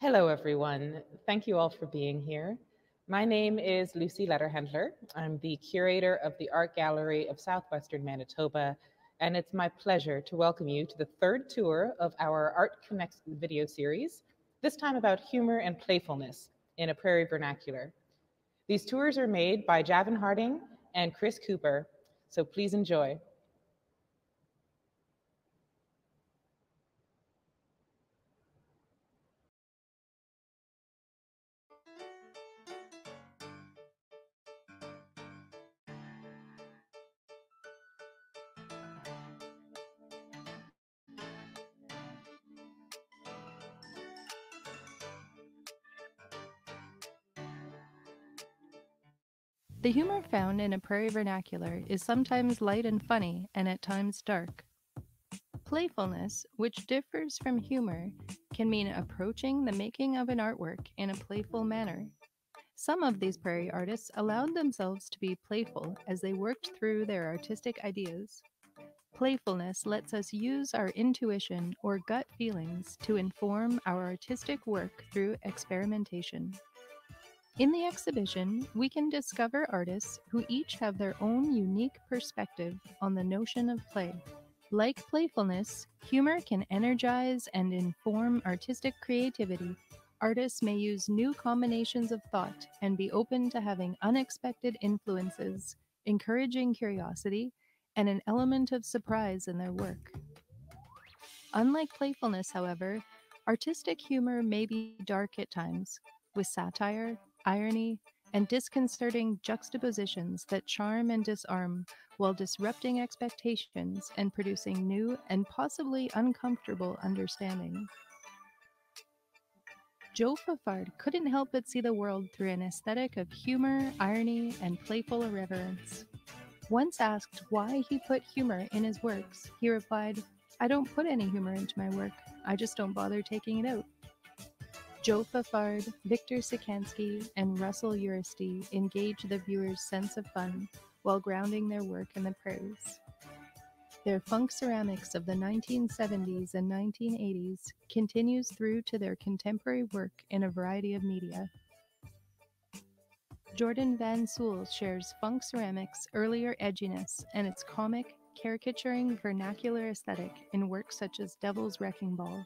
Hello, everyone. Thank you all for being here. My name is Lucy Letterhandler. I'm the curator of the Art Gallery of Southwestern Manitoba, and it's my pleasure to welcome you to the third tour of our Art Connects video series, this time about humor and playfulness in a prairie vernacular. These tours are made by Javin Harding and Chris Cooper, so please enjoy. The humor found in a prairie vernacular is sometimes light and funny, and at times dark. Playfulness, which differs from humor, can mean approaching the making of an artwork in a playful manner. Some of these prairie artists allowed themselves to be playful as they worked through their artistic ideas. Playfulness lets us use our intuition or gut feelings to inform our artistic work through experimentation. In the exhibition, we can discover artists who each have their own unique perspective on the notion of play. Like playfulness, humor can energize and inform artistic creativity. Artists may use new combinations of thought and be open to having unexpected influences, encouraging curiosity and an element of surprise in their work. Unlike playfulness, however, artistic humor may be dark at times, with satire, irony, and disconcerting juxtapositions that charm and disarm while disrupting expectations and producing new and possibly uncomfortable understanding. Joe Fafard couldn't help but see the world through an aesthetic of humor, irony, and playful irreverence. Once asked why he put humor in his works, he replied, I don't put any humor into my work, I just don't bother taking it out. Joe Fafard, Victor Cicansky, and Russell Yuristy engage the viewer's sense of fun while grounding their work in the prairies. Their funk ceramics of the 1970s and 1980s continues through to their contemporary work in a variety of media. Jordan Van Sewell shares funk ceramics' earlier edginess and its comic, caricaturing vernacular aesthetic in works such as Devil's Wrecking Ball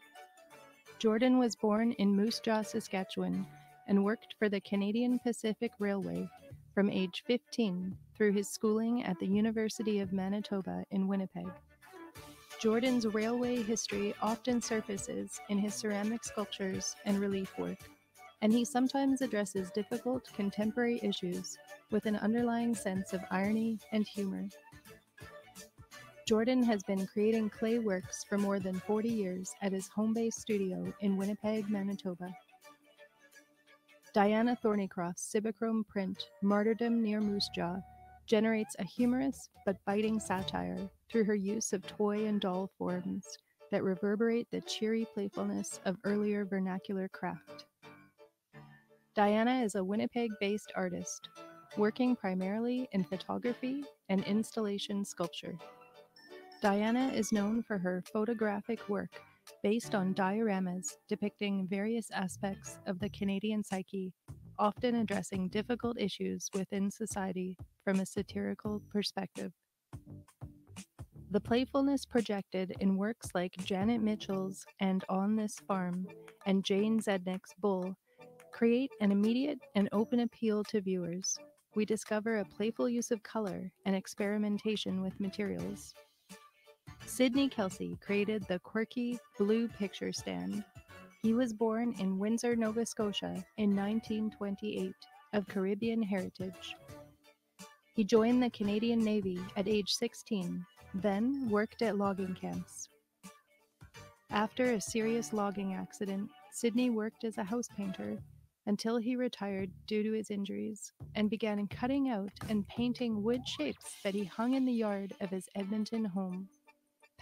Jordan was born in Moose Jaw, Saskatchewan, and worked for the Canadian Pacific Railway from age 15 through his schooling at the University of Manitoba in Winnipeg. Jordan's railway history often surfaces in his ceramic sculptures and relief work, and he sometimes addresses difficult contemporary issues with an underlying sense of irony and humor. Jordan has been creating clay works for more than 40 years at his home-based studio in Winnipeg, Manitoba. Diana Thorneycroft's Cibachrome print, Martyrdom Near Moose Jaw, generates a humorous but biting satire through her use of toy and doll forms that reverberate the cheery playfulness of earlier vernacular craft. Diana is a Winnipeg based artist, working primarily in photography and installation sculpture. Diana is known for her photographic work based on dioramas depicting various aspects of the Canadian psyche, often addressing difficult issues within society from a satirical perspective. The playfulness projected in works like Janet Mitchell's and On This Farm and Jane Zednik's Bull create an immediate and open appeal to viewers. We discover a playful use of color and experimentation with materials. Sidney Kelsie created the quirky blue picture stand. He was born in Windsor, Nova Scotia in 1928 of Caribbean heritage. He joined the Canadian Navy at age 16, then worked at logging camps. After a serious logging accident, Sidney worked as a house painter until he retired due to his injuries and began cutting out and painting wood shapes that he hung in the yard of his Edmonton home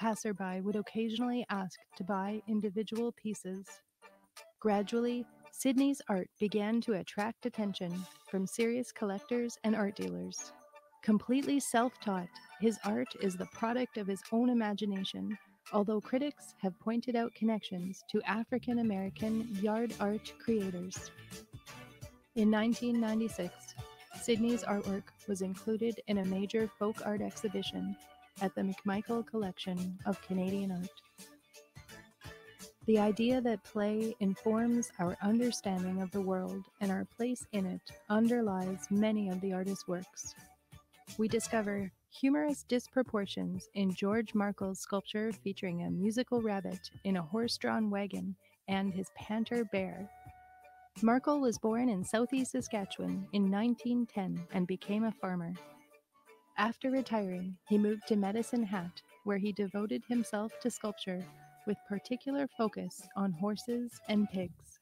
passerby would occasionally ask to buy individual pieces. Gradually, Sidney's art began to attract attention from serious collectors and art dealers. Completely self taught, his art is the product of his own imagination, although critics have pointed out connections to African American yard art creators. In 1996, Sidney's artwork was included in a major folk art exhibition at the McMichael Collection of Canadian Art. The idea that play informs our understanding of the world and our place in it underlies many of the artist's works. We discover humorous disproportions in George Markle's sculpture featuring a musical rabbit in a horse drawn wagon and his panter bear. Markle was born in southeast Saskatchewan in 1910 and became a farmer. After retiring, he moved to Medicine Hat, where he devoted himself to sculpture with particular focus on horses and pigs.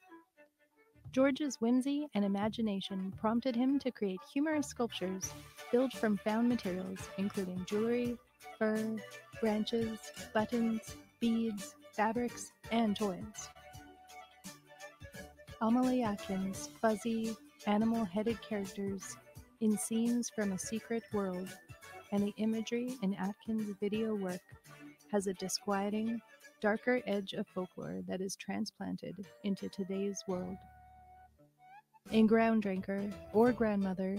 George's whimsy and imagination prompted him to create humorous sculptures built from found materials, including jewelry, fur, branches, buttons, beads, fabrics, and toys. Amalie Atkins' fuzzy, animal headed characters in scenes from a secret world, and the imagery in Atkins' video work has a disquieting, darker edge of folklore that is transplanted into today's world. In Ground Drinker or Grandmother,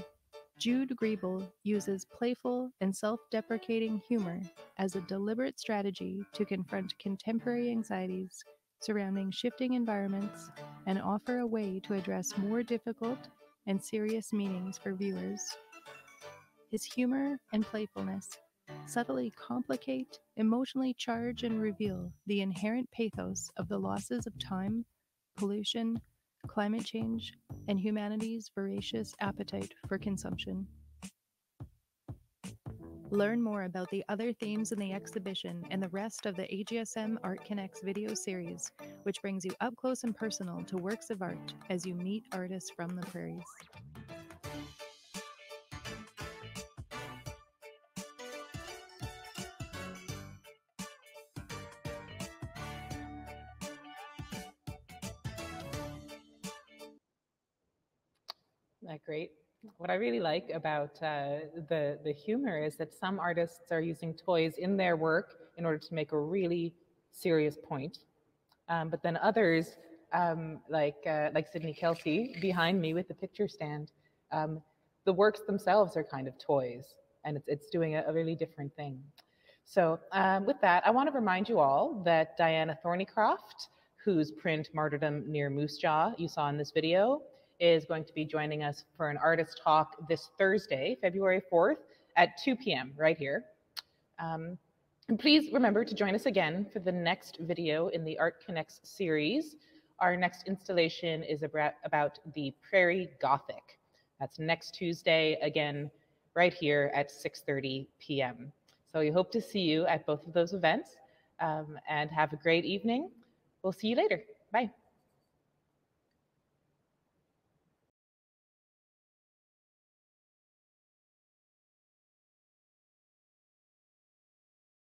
Jude Griebel uses playful and self deprecating humor as a deliberate strategy to confront contemporary anxieties surrounding shifting environments and offer a way to address more difficult and serious meanings for viewers. His humor and playfulness subtly complicate, emotionally charge, and reveal the inherent pathos of the losses of time, pollution, climate change, and humanity's voracious appetite for consumption. Learn more about the other themes in the exhibition and the rest of the AGSM Art Connects video series, which brings you up close and personal to works of art as you meet artists from the prairies. That great. What I really like about uh, the the humor is that some artists are using toys in their work in order to make a really serious point, um, but then others, um, like uh, like Sidney Kelsie behind me with the picture stand, um, the works themselves are kind of toys, and it's it's doing a, a really different thing. So um, with that, I want to remind you all that Diana Thorneycroft, whose print Martyrdom near Moose Jaw you saw in this video, is going to be joining us for an artist talk this Thursday, February 4th at 2 p.m. right here. Um, and please remember to join us again for the next video in the Art Connects series. Our next installation is about, the Prairie Gothic. That's next Tuesday, again, right here at 6.30 p.m. So we hope to see you at both of those events um, and have a great evening. We'll see you later. Bye.